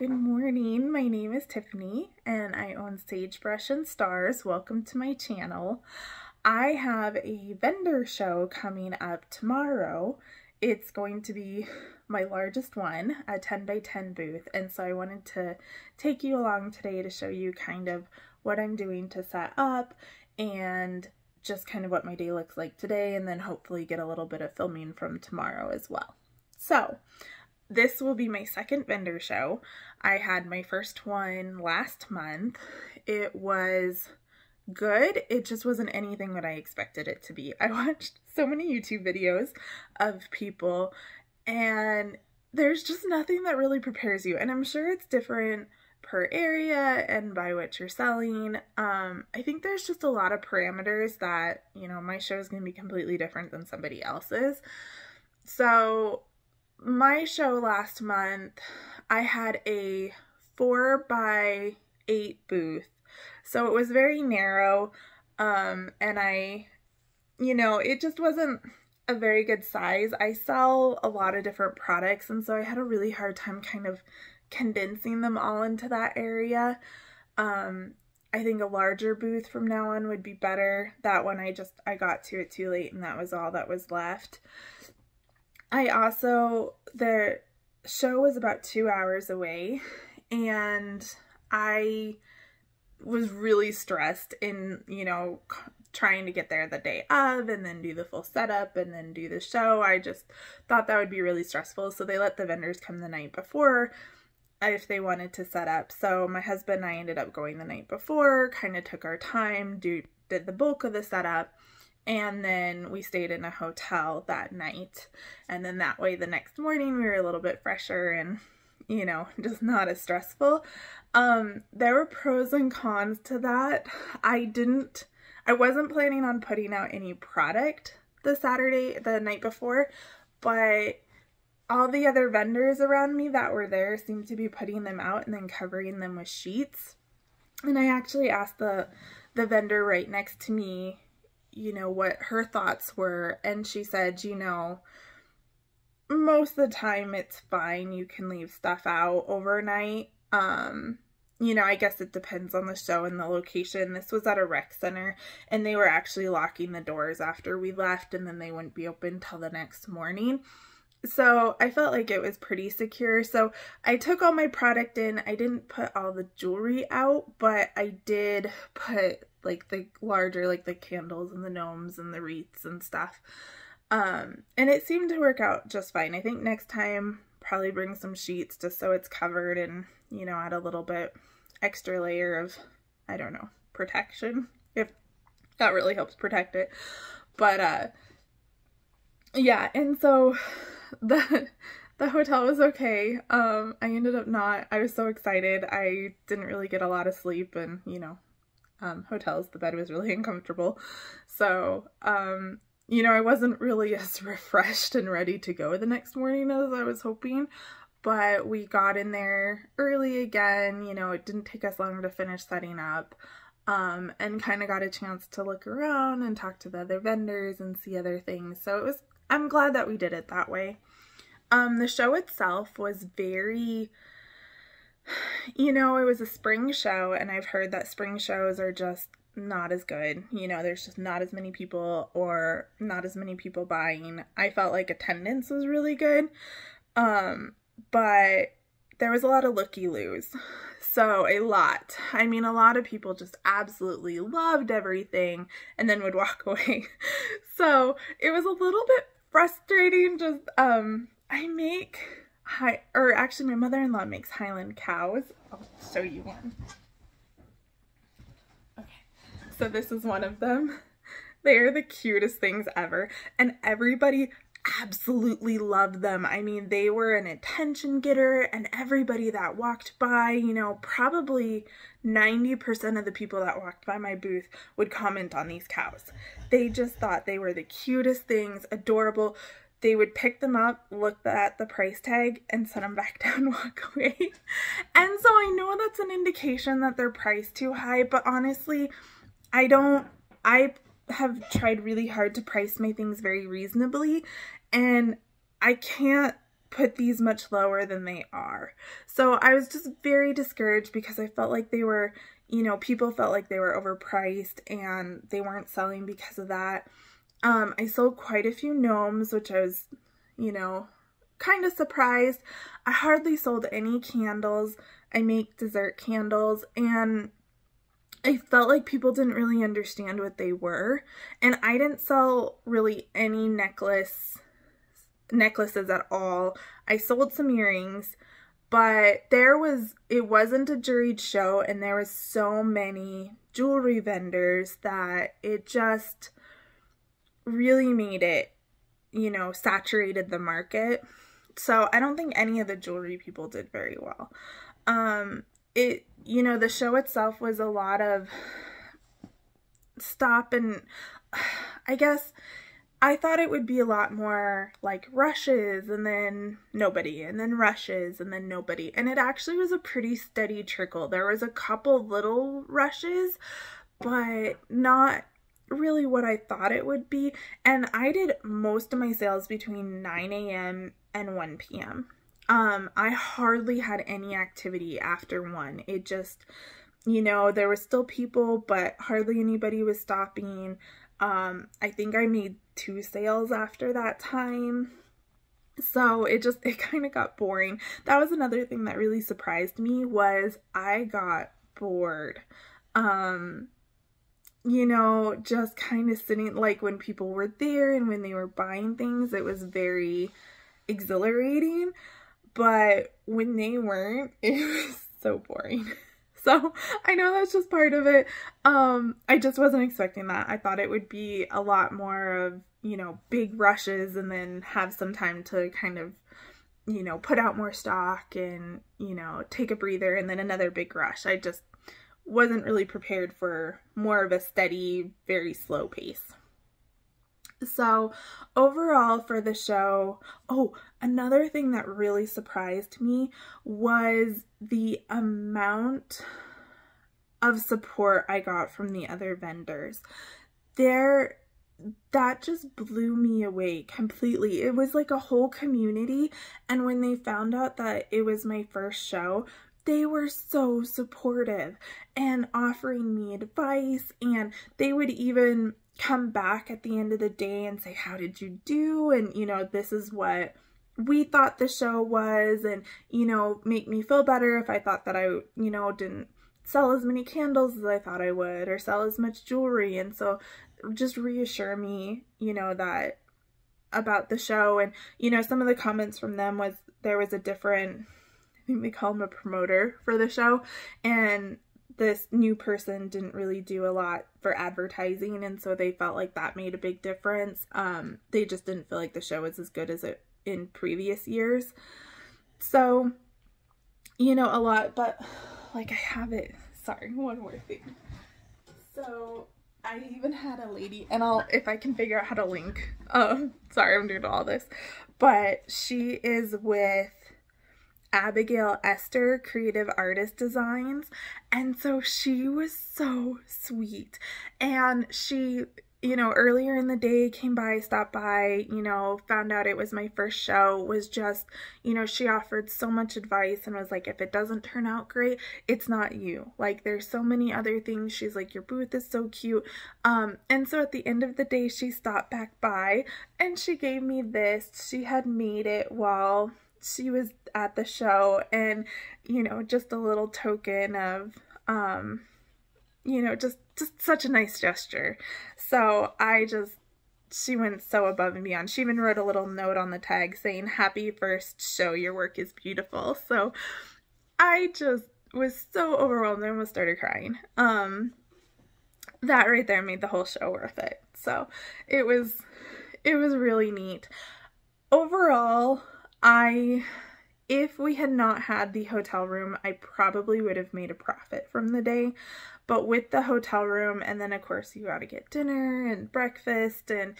Good morning. My name is Tiffany and I own Sagebrush and Stars. Welcome to my channel. I have a vendor show coming up tomorrow. It's going to be my largest one, a 10 by 10 booth. And so I wanted to take you along today to show you kind of what I'm doing to set up and just kind of what my day looks like today and then hopefully get a little bit of filming from tomorrow as well. So this will be my second vendor show. I had my first one last month. It was good. It just wasn't anything that I expected it to be. I watched so many YouTube videos of people and there's just nothing that really prepares you. And I'm sure it's different per area and by what you're selling. Um, I think there's just a lot of parameters that, you know, my show is going to be completely different than somebody else's. So my show last month, I had a four by eight booth. So it was very narrow. Um, and I, you know, it just wasn't a very good size. I sell a lot of different products. And so I had a really hard time kind of condensing them all into that area. Um, I think a larger booth from now on would be better. That one I just, I got to it too late and that was all that was left. I also, the show was about two hours away and I was really stressed in, you know, trying to get there the day of and then do the full setup and then do the show. I just thought that would be really stressful. So they let the vendors come the night before if they wanted to set up. So my husband and I ended up going the night before, kind of took our time, do, did the bulk of the setup, and then we stayed in a hotel that night. And then that way the next morning we were a little bit fresher and, you know, just not as stressful. Um, there were pros and cons to that. I didn't, I wasn't planning on putting out any product the Saturday, the night before, but all the other vendors around me that were there seemed to be putting them out and then covering them with sheets. And I actually asked the the vendor right next to me, you know, what her thoughts were, and she said, you know, most of the time it's fine. You can leave stuff out overnight. Um, you know, I guess it depends on the show and the location. This was at a rec center and they were actually locking the doors after we left and then they wouldn't be open till the next morning. So I felt like it was pretty secure. So I took all my product in. I didn't put all the jewelry out, but I did put like the larger, like the candles and the gnomes and the wreaths and stuff. Um, and it seemed to work out just fine. I think next time probably bring some sheets just so it's covered and, you know, add a little bit extra layer of, I don't know, protection if that really helps protect it. But, uh, yeah, and so the the hotel was okay. Um, I ended up not. I was so excited. I didn't really get a lot of sleep, and you know, um, hotels the bed was really uncomfortable. So, um, you know, I wasn't really as refreshed and ready to go the next morning as I was hoping. But we got in there early again. You know, it didn't take us long to finish setting up. Um, and kind of got a chance to look around and talk to the other vendors and see other things. So it was I'm glad that we did it that way. Um, the show itself was very, you know, it was a spring show, and I've heard that spring shows are just not as good. You know, there's just not as many people or not as many people buying. I felt like attendance was really good, um, but there was a lot of looky-loos. So a lot. I mean, a lot of people just absolutely loved everything and then would walk away. so it was a little bit frustrating. Just, um, I make high, or actually my mother-in-law makes Highland cows. I'll show you one. Okay, so this is one of them. They are the cutest things ever. And everybody absolutely loved them. I mean, they were an attention getter and everybody that walked by, you know, probably 90% of the people that walked by my booth would comment on these cows. They just thought they were the cutest things, adorable. They would pick them up, look at the price tag, and set them back down walk away. And so I know that's an indication that they're priced too high, but honestly, I don't, I have tried really hard to price my things very reasonably and I can't put these much lower than they are. So I was just very discouraged because I felt like they were, you know, people felt like they were overpriced and they weren't selling because of that. Um, I sold quite a few gnomes, which I was, you know, kind of surprised. I hardly sold any candles. I make dessert candles and I felt like people didn't really understand what they were. And I didn't sell really any necklace necklaces at all. I sold some earrings, but there was it wasn't a juried show and there was so many jewelry vendors that it just really made it, you know, saturated the market. So I don't think any of the jewelry people did very well. Um, it, you know, the show itself was a lot of stop and I guess I thought it would be a lot more like rushes and then nobody and then rushes and then nobody. And it actually was a pretty steady trickle. There was a couple little rushes, but not really what I thought it would be. And I did most of my sales between 9 a.m. and 1 p.m. Um, I hardly had any activity after 1. It just, you know, there were still people, but hardly anybody was stopping. Um, I think I made two sales after that time. So it just, it kind of got boring. That was another thing that really surprised me was I got bored. Um, you know, just kind of sitting, like when people were there and when they were buying things, it was very exhilarating. But when they weren't, it was so boring. So I know that's just part of it. Um, I just wasn't expecting that. I thought it would be a lot more of, you know, big rushes and then have some time to kind of, you know, put out more stock and, you know, take a breather and then another big rush. I just wasn't really prepared for more of a steady, very slow pace. So overall for the show, oh, another thing that really surprised me was the amount of support I got from the other vendors. There, that just blew me away completely. It was like a whole community. And when they found out that it was my first show, they were so supportive and offering me advice and they would even come back at the end of the day and say how did you do? And you know this is what we thought the show was and you know make me feel better if I thought that I you know didn't sell as many candles as I thought I would or sell as much jewelry. And so just reassure me you know that about the show. And you know some of the comments from them was there was a different I think they call him a promoter for the show. And this new person didn't really do a lot for advertising and so they felt like that made a big difference. Um, they just didn't feel like the show was as good as it in previous years. So, you know, a lot, but like I have it. Sorry, one more thing. So I even had a lady, and I'll, if I can figure out how to link, um, sorry, I'm doing all this, but she is with Abigail Esther Creative Artist Designs. And so she was so sweet. And she, you know, earlier in the day came by, stopped by, you know, found out it was my first show, was just, you know, she offered so much advice and was like, if it doesn't turn out great, it's not you. Like, there's so many other things. She's like, your booth is so cute. Um, and so at the end of the day, she stopped back by and she gave me this. She had made it while she was at the show and you know just a little token of um you know just just such a nice gesture. So i just she went so above and beyond. She even wrote a little note on the tag saying happy first show your work is beautiful. So i just was so overwhelmed i almost started crying. Um that right there made the whole show worth it. So it was it was really neat. Overall I, if we had not had the hotel room, I probably would have made a profit from the day. But with the hotel room, and then of course you gotta get dinner and breakfast and,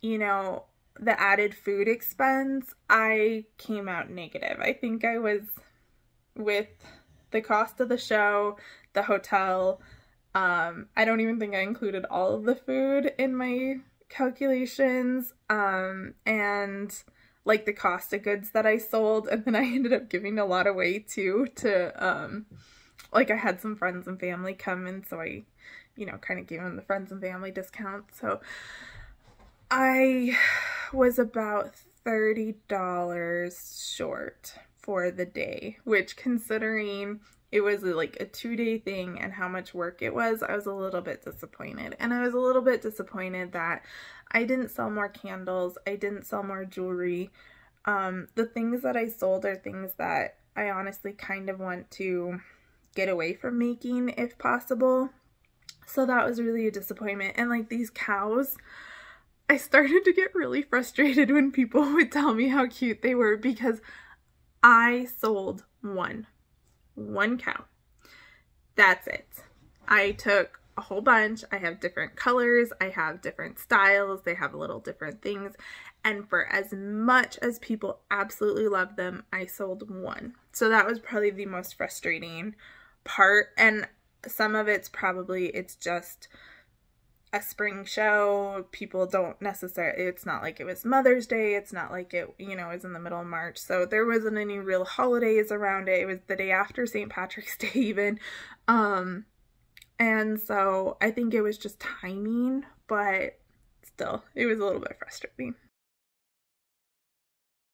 you know, the added food expense, I came out negative. I think I was with the cost of the show, the hotel, um, I don't even think I included all of the food in my calculations, um, and like the cost of goods that I sold and then I ended up giving a lot away too to um like I had some friends and family come and so I you know kind of gave them the friends and family discount. So I was about $30 short for the day which considering it was like a two day thing and how much work it was, I was a little bit disappointed. And I was a little bit disappointed that I didn't sell more candles. I didn't sell more jewelry. Um, the things that I sold are things that I honestly kind of want to get away from making if possible. So that was really a disappointment. And like these cows, I started to get really frustrated when people would tell me how cute they were because I sold one one cow. That's it. I took a whole bunch. I have different colors. I have different styles. They have a little different things. And for as much as people absolutely love them, I sold one. So that was probably the most frustrating part. And some of it's probably, it's just a spring show. People don't necessarily, it's not like it was Mother's Day. It's not like it, you know, is in the middle of March. So there wasn't any real holidays around it. It was the day after St. Patrick's Day even. Um, and so I think it was just timing, but still, it was a little bit frustrating.